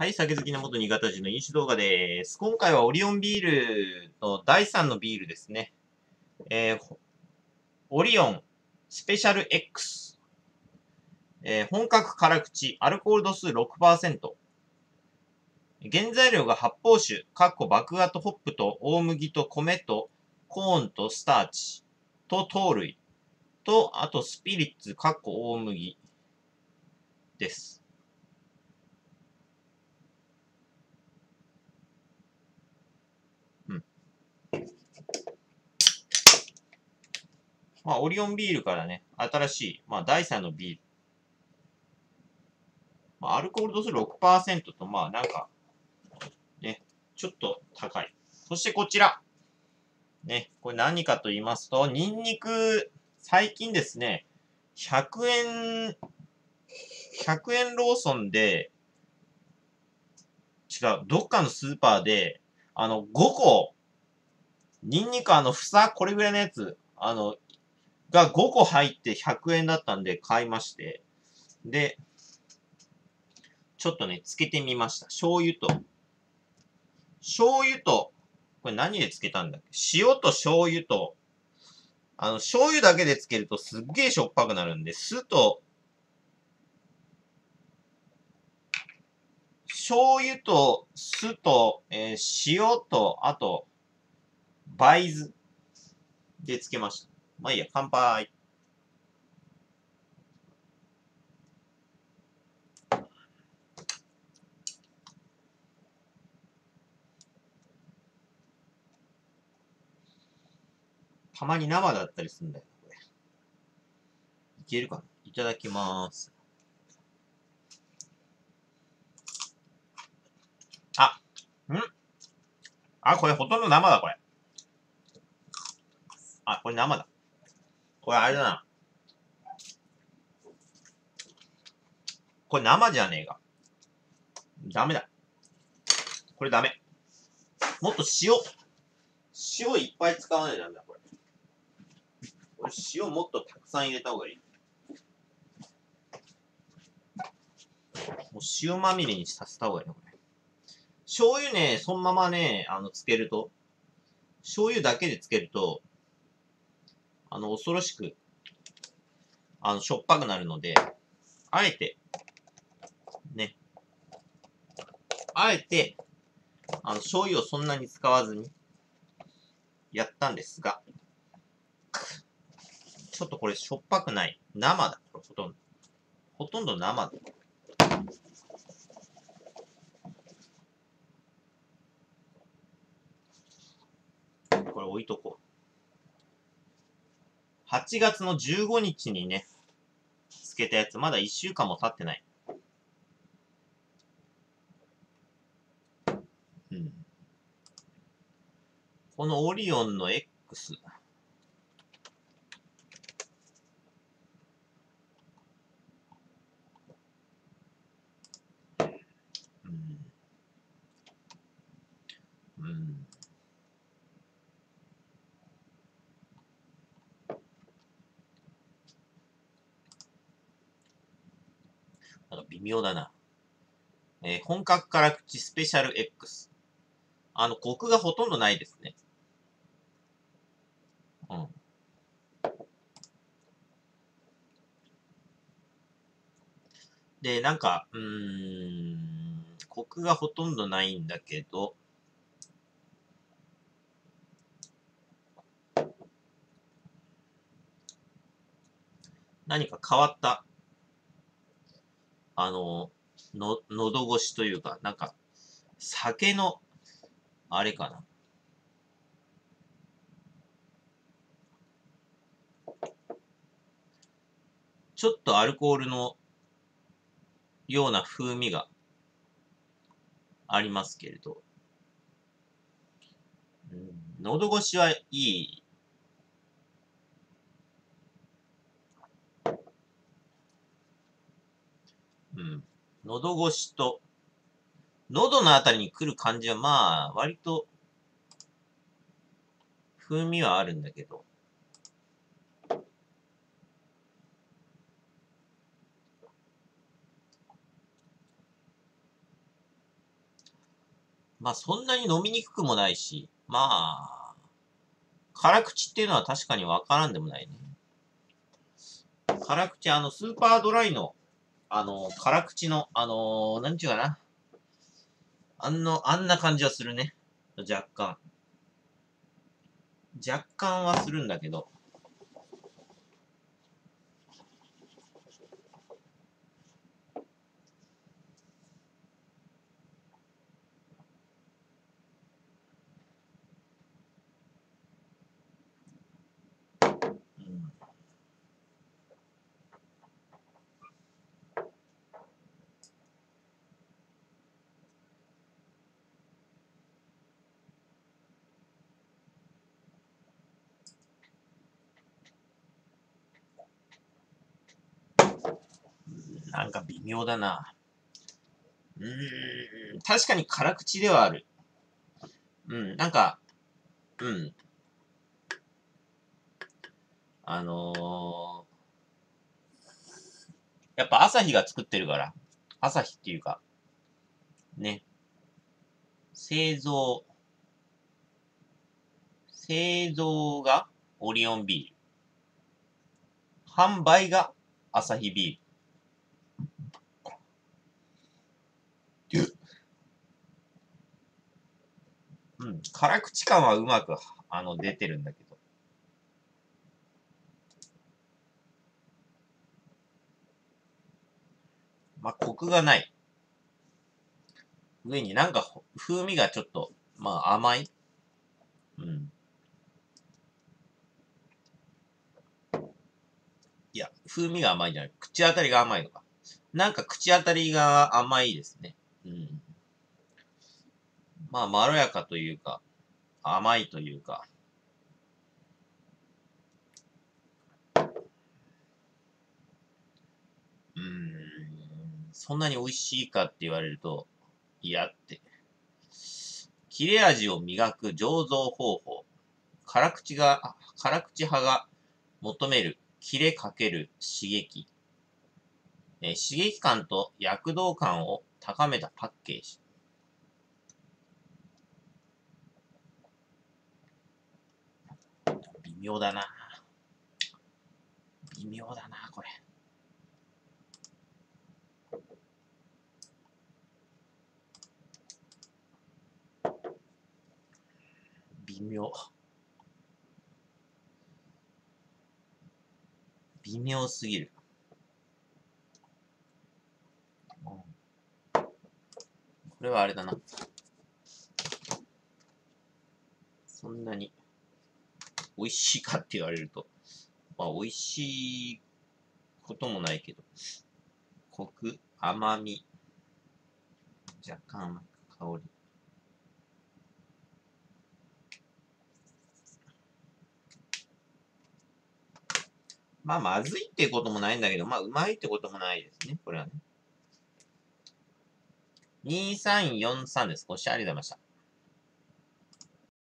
はい、酒好きの元新潟人の飲酒動画です。今回はオリオンビールの第3のビールですね。えー、オリオンスペシャル X。えー、本格辛口、アルコール度数6%。原材料が発泡酒、かっこ麦芽とホップと大麦と米とコーンとスターチと糖類と、あとスピリッツ、かっこ大麦です。まあ、オリオンビールからね、新しい、まあ、第3のビール。まあ、アルコール度数6%と、まあ、なんか、ね、ちょっと高い。そしてこちら。ね、これ何かと言いますと、ニンニク、最近ですね、100円、100円ローソンで、違う、どっかのスーパーで、あの、5個、ニンニクあの、房、これぐらいのやつ、あの、が5個入って100円だったんで買いまして、で、ちょっとね、つけてみました。醤油と、醤油と、これ何でつけたんだっけ？塩と醤油と、あの、醤油だけでつけるとすっげえしょっぱくなるんで、酢と、醤油と酢と、えー、塩と、あと、梅豆でつけました。まあいいや、乾杯。たまに生だったりするんだよ、これ。いけるかな？いただきます。あ、ん？あ、これほとんど生だ、これ。あ、これ生だ。これあれだな。これ生じゃねえか。ダメだ。これダメ。もっと塩。塩いっぱい使わないとダメだ、これ。これ塩もっとたくさん入れた方がいい。もう塩まみれにさせた方がいいな、これ。醤油ね、そのままね、あの、つけると、醤油だけでつけると、あの、恐ろしく、あの、しょっぱくなるので、あえて、ね、あえて、あの、醤油をそんなに使わずに、やったんですが、ちょっとこれしょっぱくない。生だ。これほとんど。ほとんど生だ。これ置いとこう。8月の15日にね、つけたやつ、まだ1週間も経ってない。うん。このオリオンの X。うん。うん。なんか微妙だな。えー、本格辛口スペシャル X。あの、コクがほとんどないですね。うん。で、なんか、うーん、コクがほとんどないんだけど、何か変わったあの、の、喉越しというか、なんか、酒の、あれかな。ちょっとアルコールのような風味がありますけれど、うん、喉越しはいいうん。喉越しと、喉のあたりに来る感じはまあ、割と、風味はあるんだけど。まあそんなに飲みにくくもないし、まあ、辛口っていうのは確かにわからんでもないね。辛口、あの、スーパードライの、あの、辛口の、あのなんちゅうかな。あんの、あんな感じはするね。若干。若干はするんだけど。うんなんか微妙だな。うーん、確かに辛口ではある。うん、なんか、うん。あのー、やっぱ朝日が作ってるから、朝日っていうか、ね。製造、製造がオリオンビール。販売がアサヒビール。うん、辛口感はうまく、あの、出てるんだけど。まあ、コクがない。上になんか風味がちょっと、まあ甘い。うん。いや、風味が甘いじゃない。口当たりが甘いのか。なんか口当たりが甘いですね。うん。まあ、まろやかというか、甘いというか。うん、そんなに美味しいかって言われると、いやって。切れ味を磨く醸造方法。辛口が、辛口派が求める切れかける刺激。え刺激感と躍動感を高めたパッケージ。微妙だな。微妙だな、これ。微妙。微妙すぎる。これはあれだな。そんなに美味しいかって言われると、まあ美味しいこともないけど、コク、甘み、若干甘く香り。まあまずいってこともないんだけど、まあうまいってこともないですね、これはね。2343です。ご視聴ありがとうございました。